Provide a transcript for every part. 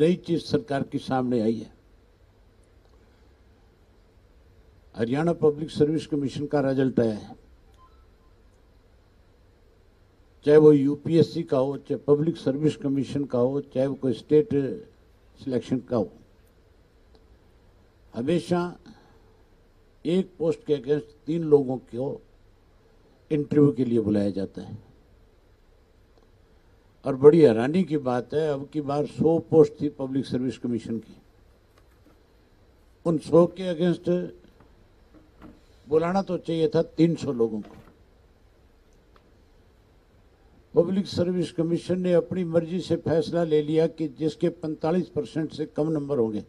नई चीज़ सरकार के सामने आई है। हरियाणा पब्लिक सर्विस कमीशन का रिज़ल्ट आया है। चाहे वो यूपीएससी का हो, चाहे पब्लिक सर्विस कमीशन का हो, चाहे वो कोई स्टेट सिलेक्शन का हो। हमेशा एक पोस्ट के अगेंस्ट तीन लोगों को इंटरव्यू के लिए बुलाया जाता है। और बड़ी हैरानी की बात है, अब की बार सौ पोस्ट थी पब्लिक सर्विस कमीशन की। उन सौ के अगेंस्ट बुलाना तो चाहिए था तीन सौ लोगों को। पब्लिक सर्विस कमीशन ने अपनी मर्ज़ी से फैसला ले लिया कि जिसके 45 परसेंट से कम नंबर होंगे,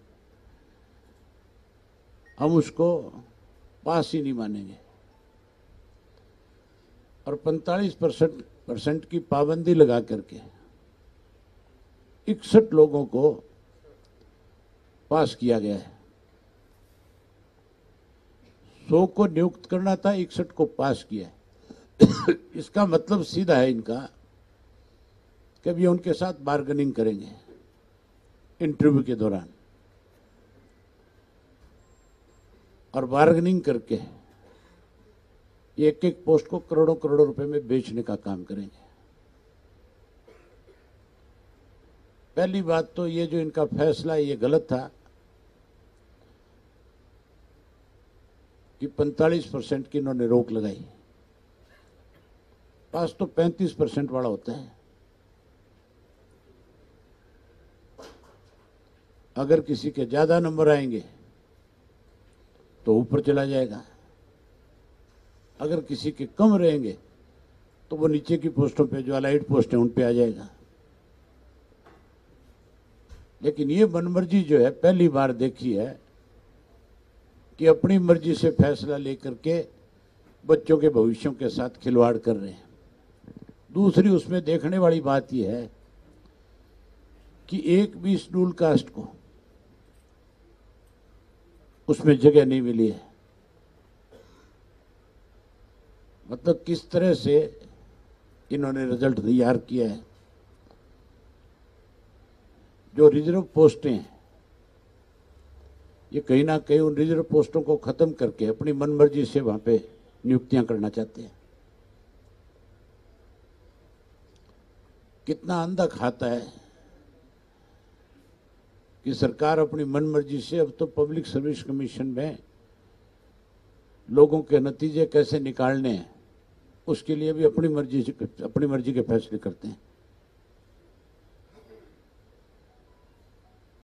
हम उसको पास ही नहीं मानेंगे। और 45 परसेंट परसेंट की पाबंदी लगा करके इकसठ लोगों को पास किया गया है। सौ को नियुक्त करना था, इकसठ को पास किया है। इसका मतलब सीधा है इनका कि उनके साथ बार्गेनिंग करेंगे इंटरव्यू के दौरान। और बार्गेनिंग करके एक एक पोस्ट को करोड़ों करोड़ों रुपए में बेचने का काम करेंगे। पहली बात तो ये जो इनका फैसला, ये गलत था कि 45 परसेंट की इन्होंने रोक लगाई। पास तो 35 परसेंट वाला होता है। अगर किसी के ज़्यादा नंबर आएँगे तो ऊपर चला जाएगा। अगर किसी के कम रहेंगे तो वो नीचे की पोस्टों पे, जो अलाइड पोस्ट है, उन पे आ जाएगा। लेकिन ये मनमर्जी जो है, पहली बार देखी है कि अपनी मर्ज़ी से फैसला लेकर के बच्चों के भविष्यों के साथ खिलवाड़ कर रहे हैं। दूसरी, उसमें देखने वाली बात यह है कि एक भी स्टूल कास्ट को उसमें जगह नहीं मिली है। मतलब किस तरह से इन्होंने रिज़ल्ट तैयार किया है? जो रिज़र्व पोस्टें हैं, ये कहीं ना कहीं उन रिज़र्व पोस्टों को खत्म करके अपनी मनमर्जी से वहाँ पे नियुक्तियाँ करना चाहते हैं। कितना अंधा खाता है कि सरकार अपनी मनमर्जी से, अब तो पब्लिक सर्विस कमीशन में लोगों के नतीजे कैसे निकालने हैं? उसके लिए भी अपनी मर्ज़ी से अपनी मर्ज़ी के फैसले करते हैं।